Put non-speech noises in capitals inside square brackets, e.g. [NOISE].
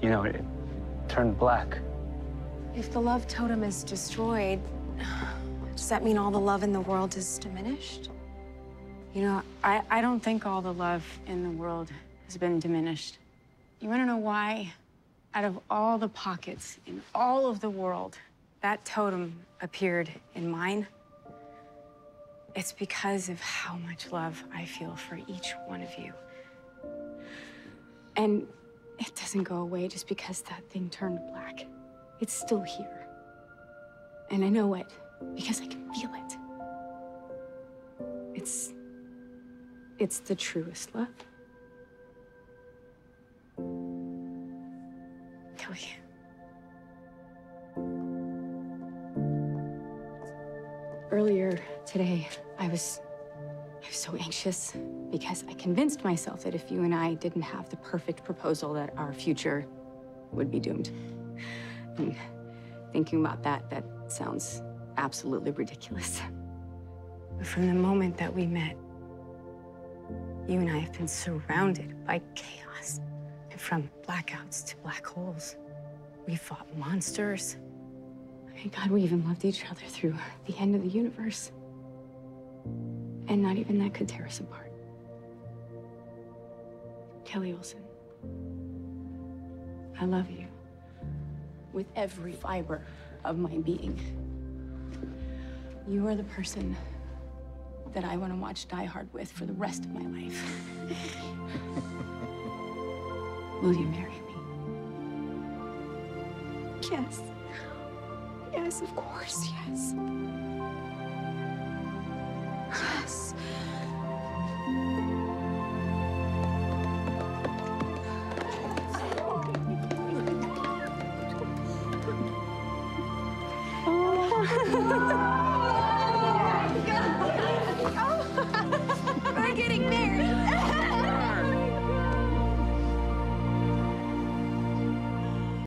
you know, it turned black. If the love totem is destroyed, does that mean all the love in the world is diminished? You know, I, I don't think all the love in the world has been diminished. You want to know why? Out of all the pockets in all of the world, that totem appeared in mine. It's because of how much love I feel for each one of you. And it doesn't go away just because that thing turned black. It's still here. And I know it because I can feel it. It's. It's the truest love. Kelly. Earlier today, I was. I was so anxious because I convinced myself that if you and I didn't have the perfect proposal, that our future would be doomed. And thinking about that, that sounds absolutely ridiculous. But from the moment that we met, you and I have been surrounded by chaos. And from blackouts to black holes, we fought monsters. Thank God we even loved each other through the end of the universe. And not even that could tear us apart. Kelly Olsen, I love you with every fiber of my being. You are the person that I want to watch Die Hard with for the rest of my life. [LAUGHS] Will you marry me? Yes. Yes, of course. Yes. oh, oh